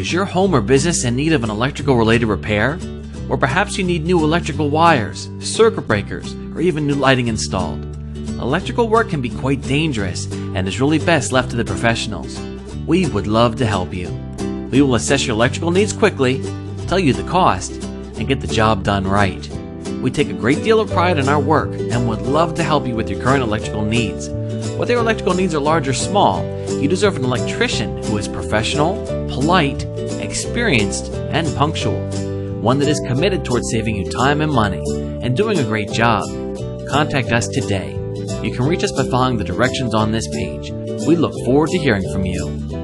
Is your home or business in need of an electrical related repair? Or perhaps you need new electrical wires, circuit breakers, or even new lighting installed. Electrical work can be quite dangerous and is really best left to the professionals. We would love to help you. We will assess your electrical needs quickly, tell you the cost, and get the job done right. We take a great deal of pride in our work and would love to help you with your current electrical needs. Whether your electrical needs are large or small, you deserve an electrician who is professional, polite, experienced, and punctual. One that is committed towards saving you time and money and doing a great job. Contact us today. You can reach us by following the directions on this page. We look forward to hearing from you.